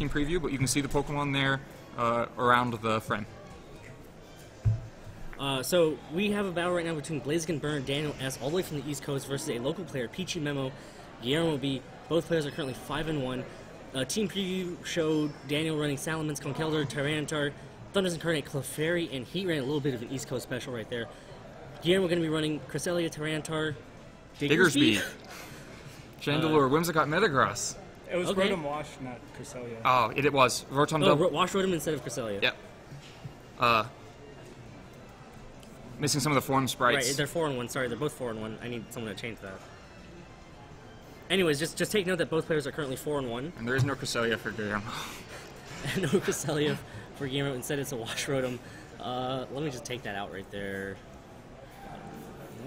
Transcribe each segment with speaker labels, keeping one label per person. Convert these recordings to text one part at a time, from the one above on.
Speaker 1: team preview, but you can see the Pokemon there uh, around the frame.
Speaker 2: Uh, so we have a battle right now between Blaziken Burn, Daniel S, all the way from the East Coast versus a local player, Peachy Memo, Guillermo B. Both players are currently five and one. Uh, team preview showed Daniel running Salamence, Conkeldurr, Tyranitar, Thundurus Incarnate, Clefairy, and he ran a little bit of an East Coast special right there. Guillermo we're going to be running Cresselia, Tyranitar,
Speaker 1: Diggersby,
Speaker 2: Diggersby.
Speaker 1: Chandelure, Whimsicott, Metagross.
Speaker 3: It was
Speaker 2: Okay.
Speaker 3: Rotom Wash, not Cresselia.
Speaker 1: Oh, it, it was Rotom
Speaker 2: Oh. Ro- Wash Rotom instead of Cresselia.
Speaker 1: Yep. Uh, missing some of the form sprites.
Speaker 2: Right, they're four and one. Sorry, they're both four and one. I need someone to change that. Anyways, just just take note that both players are currently four and one.
Speaker 1: and there is no Cresselia for Guillermo.
Speaker 2: no Cresselia for Guillermo. Instead, it's a Wash Rotom. Uh, let me just take that out right there.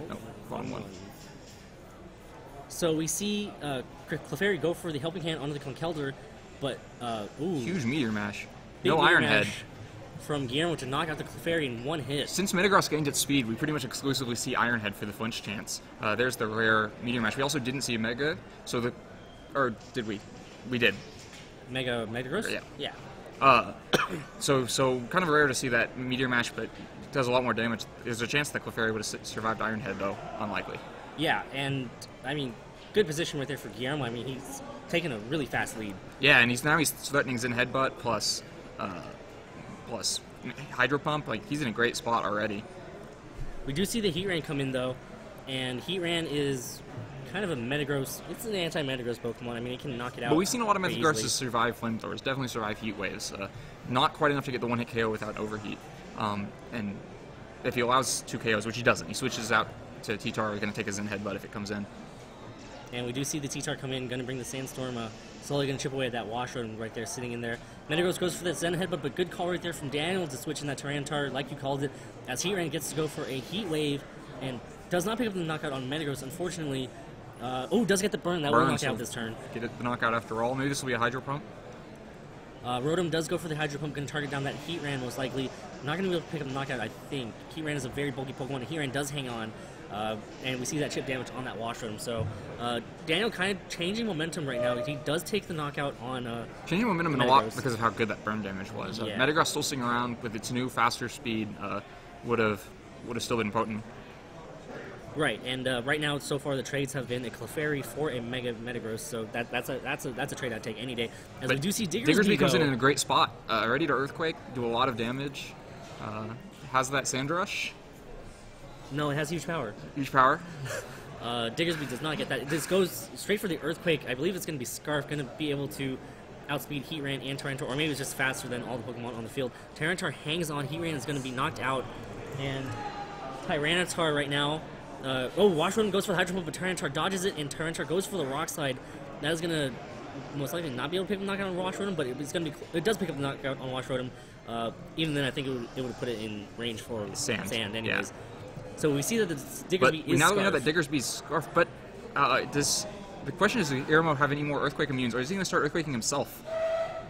Speaker 1: Nope, wrong one.
Speaker 2: So we see uh, Clefairy go for the Helping Hand onto the Conkeldurr, but uh, ooh,
Speaker 1: Huge Meteor Mash. no
Speaker 2: meter
Speaker 1: Iron Head.
Speaker 2: from Guillermo to knock out the Clefairy in one hit.
Speaker 1: Since Metagross gained its speed, we pretty much exclusively see Iron Head for the flinch chance. Uh, there's the rare Meteor Mash. We also didn't see Mega, so the. Or did we? We did.
Speaker 2: Mega Metagross.
Speaker 1: Yeah.
Speaker 2: Yeah.
Speaker 1: Uh, so so kind of rare to see that Meteor Mash, but does a lot more damage. There's a chance that Clefairy would have survived Iron Head, though. Unlikely.
Speaker 2: Yeah, and I mean, good position right there for Guillermo. I mean, he's taken a really fast lead.
Speaker 1: Yeah, and he's now he's threatening Zen Headbutt plus, uh, plus Hydro Pump. Like he's in a great spot already.
Speaker 2: We do see the Heatran come in though, and Heatran is kind of a Metagross. It's an anti-Metagross Pokemon. I mean, it can knock it out.
Speaker 1: But we've seen a lot of Metagrosses survive flamethrowers, definitely survive heat waves. Uh, not quite enough to get the one hit KO without overheat. Um, and if he allows two KOs, which he doesn't, he switches out to T-Tar, going to take a Zen Headbutt if it comes in.
Speaker 2: And we do see the T-Tar come in, going to bring the Sandstorm. Uh, slowly going to chip away at that Wash Road right there, sitting in there. Metagross goes for that Zen Headbutt, but good call right there from Daniel to switch in that Tyranitar, like you called it, as Heatran gets to go for a Heat Wave and does not pick up the knockout on Metagross, unfortunately. Uh, oh, does get the burn. That will
Speaker 1: Burn,
Speaker 2: knock
Speaker 1: so-
Speaker 2: out this turn.
Speaker 1: Get it the knockout after all. Maybe this will be a Hydro Pump.
Speaker 2: Uh, Rotom does go for the Hydro Pump, going to target down that Heatran most likely. Not going to be able to pick up the knockout, I think. Heatran is a very bulky Pokemon. Heatran does hang on, uh, and we see that chip damage on that Wash Rotom. So uh, Daniel kind of changing momentum right now. He does take the knockout on. Uh,
Speaker 1: Changing momentum in a lot because of how good that burn damage was. Uh,
Speaker 2: Yeah.
Speaker 1: Metagross still sticking around with its new faster speed uh, would have would have still been potent.
Speaker 2: Right, and uh, right now so far the trades have been a Clefairy for a Mega Metagross. So that, that's a that's a that's a trade I'd take any day. As we do see Diggersby,
Speaker 1: Diggersby comes in in a great spot, uh, ready to Earthquake, do a lot of damage. Uh, has that Sand Rush,
Speaker 2: No, it has huge power.
Speaker 1: huge power.
Speaker 2: Uh, Diggersby does not get that. This goes straight for the Earthquake. I believe it's going to be Scarf, going to be able to outspeed Heatran and Tyranitar, or maybe it's just faster than all the Pokemon on the field. Tyranitar hangs on. Heatran is going to be knocked out, and Tyranitar right now. Uh, oh, Wash Rotom goes for the Hydro Pump, but Tyranitar dodges it, and Tyranitar goes for the Rock Slide. That is going to most likely not be able to pick up the knockout on Wash Rotom, but it's going to be. It does pick up the knockout on Wash Rotom. Uh, even then, I think it would, it would put it in range for
Speaker 1: Sand,
Speaker 2: Sand,
Speaker 1: yeah.
Speaker 2: So we see that the
Speaker 1: But
Speaker 2: Diggersby
Speaker 1: we,
Speaker 2: is
Speaker 1: now that we know that Diggersby's Scarf, but uh, does the question is, does have any more Earthquake immunes, or is he going to start Earthquaking himself?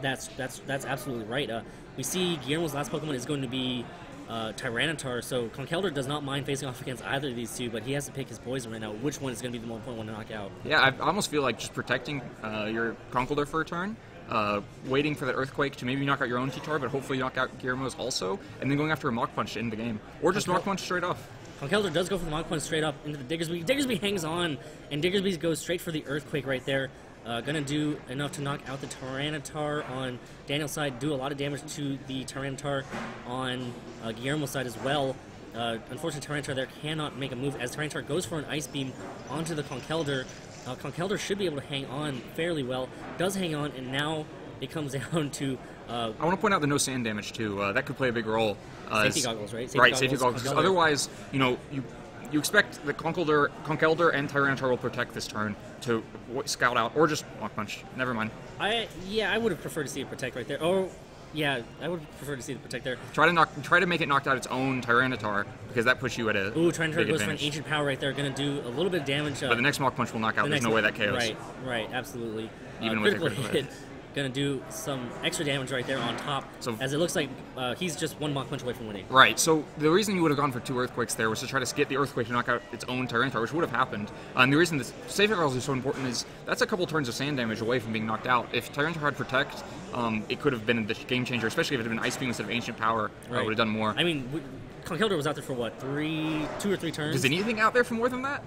Speaker 2: That's that's that's absolutely right. Uh, we see Guillermo's last Pokemon is going to be uh, Tyranitar, so Conkeldurr does not mind facing off against either of these two, but he has to pick his poison right now. Which one is going to be the more important one to knock out?
Speaker 1: Yeah, I almost feel like just protecting uh, your Conkeldurr for a turn, uh, waiting for that Earthquake to maybe knock out your own T-Tar, but hopefully knock out Guillermo's also, and then going after a Mach Punch to end the game. Or just
Speaker 2: Okay.
Speaker 1: Mach Punch straight off.
Speaker 2: Conkeldurr does go for the Mach Punch straight up into the Diggersby. Diggersby hangs on, and Diggersby goes straight for the Earthquake right there. Uh, gonna do enough to knock out the Tyranitar on Daniel's side, do a lot of damage to the Tyranitar on uh, Guillermo's side as well. Uh, unfortunately, Tyranitar there cannot make a move as Tyranitar goes for an Ice Beam onto the Conkeldurr. Uh, Conkeldurr should be able to hang on fairly well, does hang on, and now it comes down to uh,
Speaker 1: I want to point out the no sand damage too. Uh, that could play a big role. Uh,
Speaker 2: Safety goggles, right? Safety
Speaker 1: right, safety
Speaker 2: goggles,
Speaker 1: goggles. 'cause Otherwise, you know, you you expect that Conkeldurr, Conkeldurr and Tyranitar will protect this turn to w- scout out, or just Mach Punch. Never mind.
Speaker 2: I yeah, I would have preferred to see it protect right there. Oh, yeah, I would prefer to see the protect there.
Speaker 1: Try to knock, try to make it knocked out its own Tyranitar because that puts you at a
Speaker 2: Ooh, to
Speaker 1: big
Speaker 2: goes for an ancient power right there, gonna do a little bit of damage. Uh,
Speaker 1: But the next Mach Punch will knock out.
Speaker 2: the
Speaker 1: There's no way that KOs.
Speaker 2: Right, right, absolutely.
Speaker 1: Even
Speaker 2: uh,
Speaker 1: with a
Speaker 2: critical hit. Gonna do some extra damage right there on top.
Speaker 1: So-
Speaker 2: as it looks like uh, he's just one Mach Punch away from winning.
Speaker 1: Right. So the reason you would have gone for two earthquakes there was to try to get the earthquake to knock out its own Tyranitar, which would have happened. Uh, and the reason the Safety Goggles is so important is that's a couple turns of sand damage away from being knocked out. If Tyranitar had Protect, um, it could have been the game changer, especially if it had been Ice Beam instead of Ancient Power. Uh,
Speaker 2: Right.
Speaker 1: would have done more.
Speaker 2: I mean, Conkeldurr was out there for what three, two or three turns.
Speaker 1: Is anything out there for more than that?